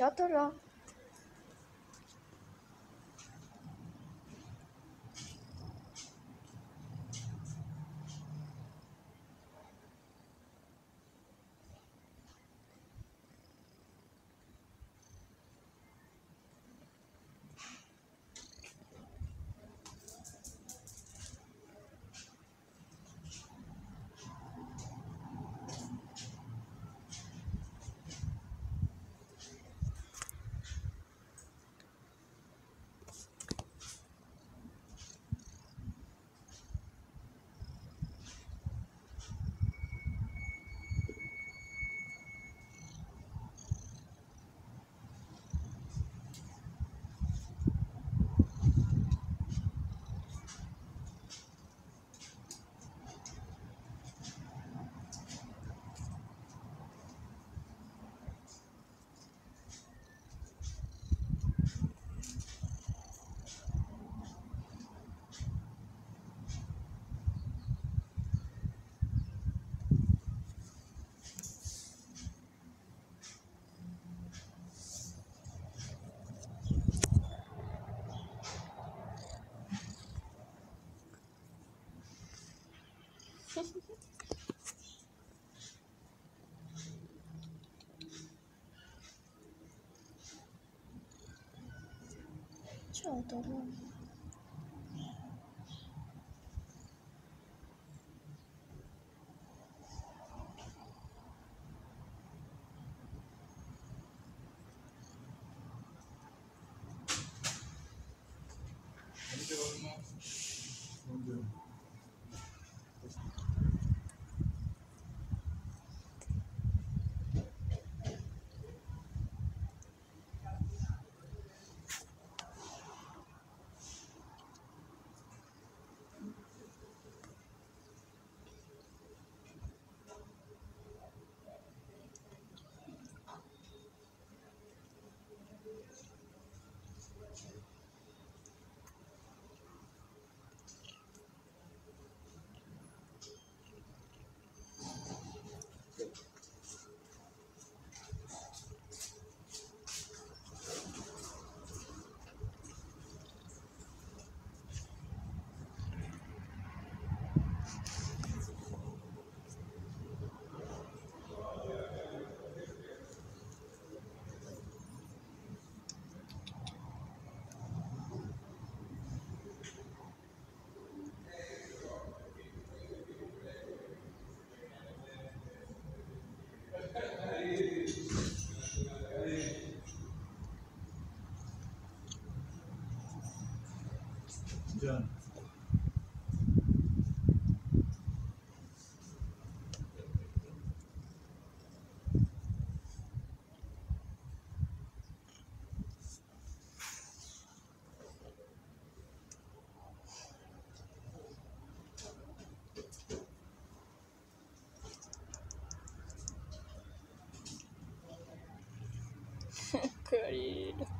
Chó. 这我都忘了 Carino. È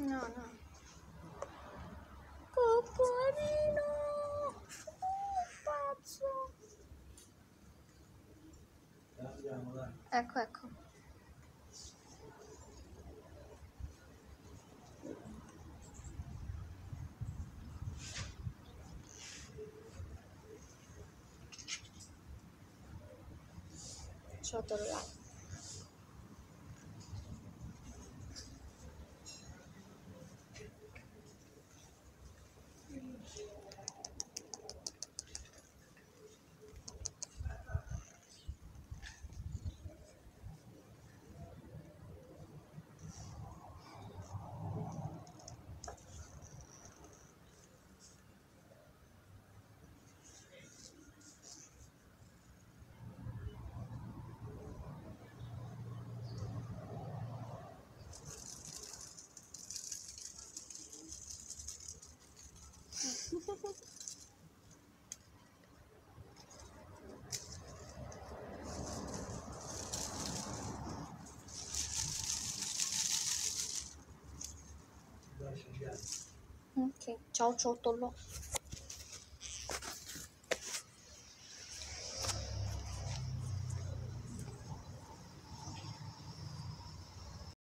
No, no. Coccolino! Oh, pazzo! Ecco, ecco. Ciao, tornato. 嗯，潮州的咯。